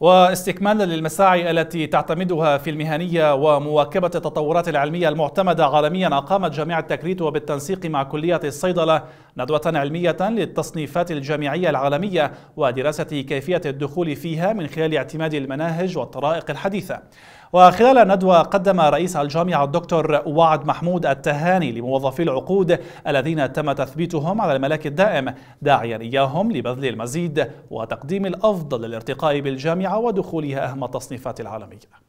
واستكمالا للمساعي التي تعتمدها في المهنية ومواكبة التطورات العلمية المعتمدة عالميا أقامت جامعة تكريت وبالتنسيق مع كلية الصيدلة ندوة علمية للتصنيفات الجامعية العالمية ودراسة كيفية الدخول فيها من خلال اعتماد المناهج والطرائق الحديثة. وخلال الندوة قدم رئيس الجامعة الدكتور وعد محمود التهاني لموظفي العقود الذين تم تثبيتهم على الملاك الدائم داعيا إياهم لبذل المزيد وتقديم الأفضل للارتقاء بالجامعة ودخولها أهم التصنيفات العالمية.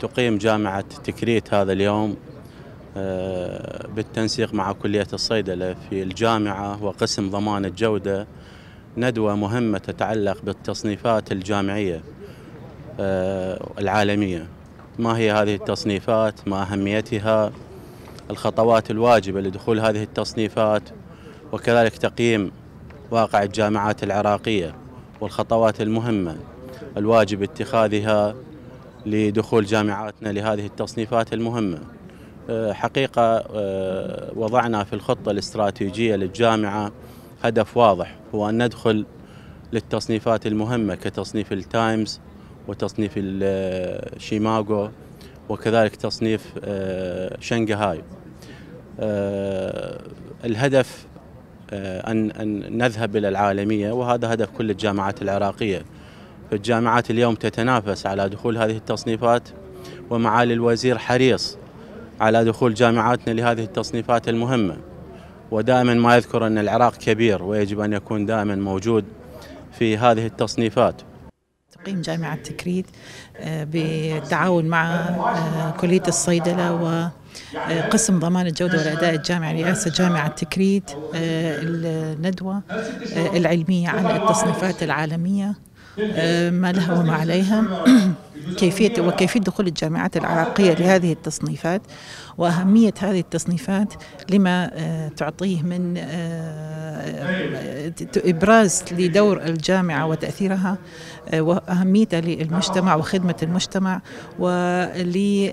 تقيم جامعة تكريت هذا اليوم آه، بالتنسيق مع كلية الصيدلة في الجامعة وقسم ضمان الجودة ندوة مهمة تتعلق بالتصنيفات الجامعية آه، العالمية. ما هي هذه التصنيفات؟ ما أهميتها؟ الخطوات الواجبة لدخول هذه التصنيفات وكذلك تقييم واقع الجامعات العراقية والخطوات المهمة الواجب اتخاذها لدخول جامعاتنا لهذه التصنيفات المهمة. آه، حقيقة آه، وضعنا في الخطة الاستراتيجية للجامعة هدف واضح هو أن ندخل للتصنيفات المهمة كتصنيف التايمز وتصنيف الشيماغو وكذلك تصنيف آه، شنغهاي. الهدف أن أن نذهب إلى العالمية وهذا هدف كل الجامعات العراقية. فالجامعات اليوم تتنافس على دخول هذه التصنيفات ومعالي الوزير حريص على دخول جامعاتنا لهذه التصنيفات المهمة. ودائما ما يذكر أن العراق كبير ويجب أن يكون دائما موجود في هذه التصنيفات. تقييم جامعة تكريت آه، بالتعاون مع آه، كلية الصيدلة وقسم آه، ضمان الجودة والأداء الجامعي رئاسة جامعة تكريت الندوة العلمية عن التصنيفات العالمية. ما لها وما عليها. كيفية وكيفية دخول الجامعات العراقية لهذه التصنيفات وأهمية هذه التصنيفات لما آه، تعطيه من آه، إبراز لدور الجامعة وتأثيرها آه، وأهميتها للمجتمع وخدمة المجتمع ول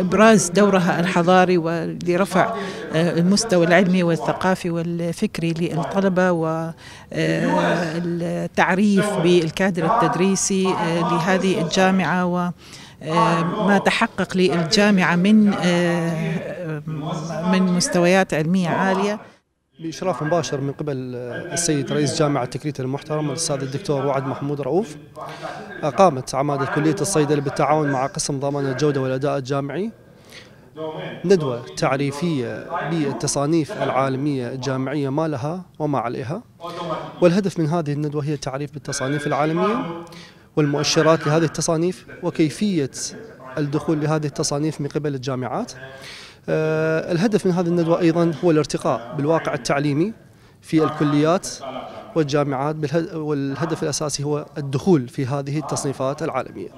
ابراز دورها الحضاري ولرفع المستوى العلمي والثقافي والفكري للطلبة والتعريف بالكادر التدريسي لهذه الجامعة و ما تحقق للجامعة من من مستويات علمية عالية. بإشراف مباشر من قبل السيد رئيس جامعة تكريت المحترم الأستاذ الدكتور وعد محمود رؤوف. أقامت عمادة كلية الصيدلة بالتعاون مع قسم ضمان الجودة والأداء الجامعي. ندوة تعريفية بالتصانيف العالمية الجامعية ما لها وما عليها. والهدف من هذه الندوة هي التعريف بالتصانيف العالمية والمؤشرات لهذه التصانيف وكيفية الدخول لهذه التصانيف من قبل الجامعات. الهدف من هذه الندوة أيضا هو الارتقاء بالواقع التعليمي في الكليات والجامعات والهدف الأساسي هو الدخول في هذه التصنيفات العالمية.